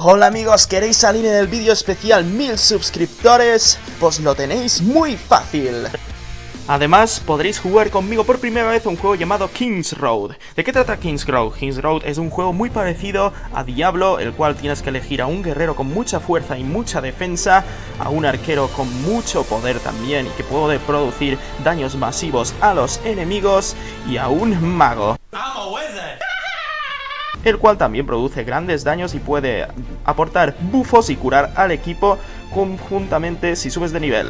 Hola amigos, ¿queréis salir en el vídeo especial 1000 suscriptores? Pues lo tenéis muy fácil. Además, podréis jugar conmigo por primera vez un juego llamado King's Road. ¿De qué trata King's Road? King's Road es un juego muy parecido a Diablo, el cual tienes que elegir a un guerrero con mucha fuerza y mucha defensa, a un arquero con mucho poder también y que puede producir daños masivos a los enemigos, y a un mago el cual también produce grandes daños y puede aportar buffos y curar al equipo conjuntamente si subes de nivel.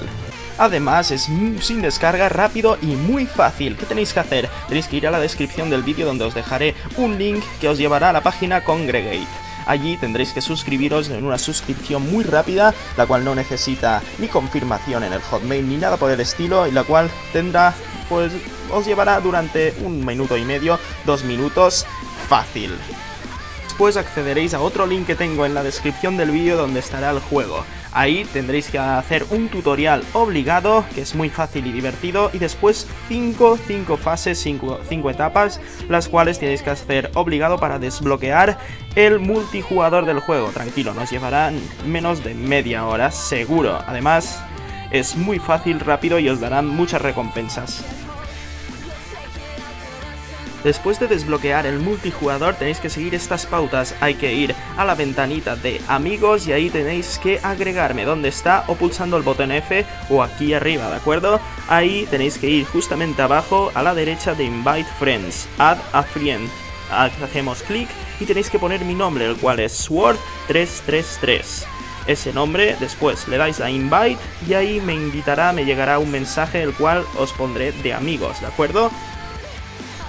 Además es sin descarga, rápido y muy fácil. ¿Qué tenéis que hacer? Tenéis que ir a la descripción del vídeo donde os dejaré un link que os llevará a la página Congregate. Allí tendréis que suscribiros en una suscripción muy rápida, la cual no necesita ni confirmación en el Hotmail ni nada por el estilo, y la cual tendrá, pues, os llevará durante un minuto y medio, dos minutos, fácil. Después accederéis a otro link que tengo en la descripción del vídeo donde estará el juego. Ahí tendréis que hacer un tutorial obligado, que es muy fácil y divertido, y después 5 cinco, fases, 5 etapas, las cuales tenéis que hacer obligado para desbloquear el multijugador del juego. Tranquilo, nos llevarán menos de media hora, seguro. Además, es muy fácil, rápido y os darán muchas recompensas. Después de desbloquear el multijugador tenéis que seguir estas pautas, hay que ir a la ventanita de amigos y ahí tenéis que agregarme donde está o pulsando el botón F o aquí arriba, ¿de acuerdo? Ahí tenéis que ir justamente abajo a la derecha de Invite Friends, Add a Friend. Hacemos clic y tenéis que poner mi nombre, el cual es Sword333 ese nombre, después le dais a invite y ahí me invitará, me llegará un mensaje el cual os pondré de amigos, ¿de acuerdo?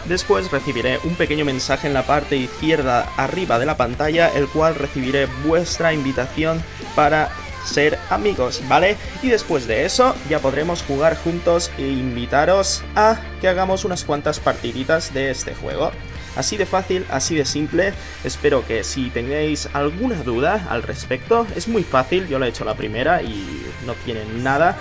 Después recibiré un pequeño mensaje en la parte izquierda arriba de la pantalla, el cual recibiré vuestra invitación para ser amigos, ¿vale? Y después de eso ya podremos jugar juntos e invitaros a que hagamos unas cuantas partiditas de este juego. Así de fácil, así de simple, espero que si tenéis alguna duda al respecto, es muy fácil, yo lo he hecho la primera y no tienen nada,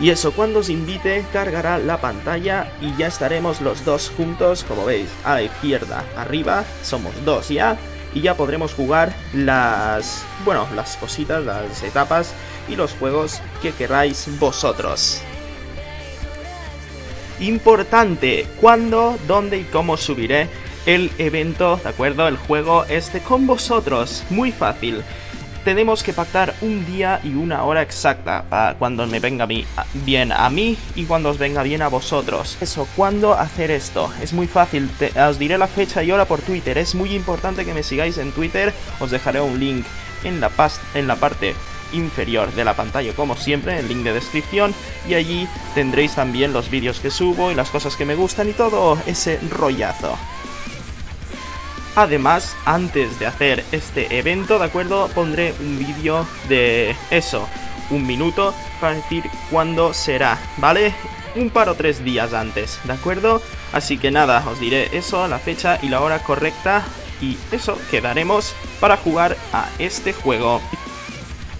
y eso, cuando os invite, cargará la pantalla y ya estaremos los dos juntos, como veis, a la izquierda, arriba, somos dos ya, y ya podremos jugar las, bueno, las cositas, las etapas y los juegos que queráis vosotros. Importante, cuándo, dónde y cómo subiré el evento, ¿de acuerdo? El juego este con vosotros, muy fácil tenemos que pactar un día y una hora exacta para cuando me venga bien a mí y cuando os venga bien a vosotros. Eso, ¿cuándo hacer esto? Es muy fácil, os diré la fecha y hora por Twitter. Es muy importante que me sigáis en Twitter, os dejaré un link en la, parte inferior de la pantalla como siempre, el link de descripción y allí tendréis también los vídeos que subo y las cosas que me gustan y todo ese rollazo. Además, antes de hacer este evento, ¿de acuerdo? Pondré un vídeo de eso, un minuto, para decir cuándo será, ¿vale? Un par o tres días antes, ¿de acuerdo? Así que nada, os diré eso, la fecha y la hora correcta y eso, quedaremos para jugar a este juego.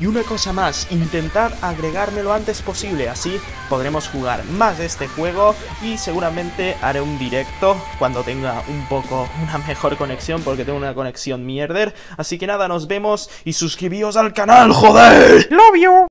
Y una cosa más, intentad agregarme lo antes posible, así podremos jugar más de este juego y seguramente haré un directo cuando tenga un poco una mejor conexión porque tengo una conexión mierder. Así que nada, nos vemos y suscribíos al canal, joder. Love you.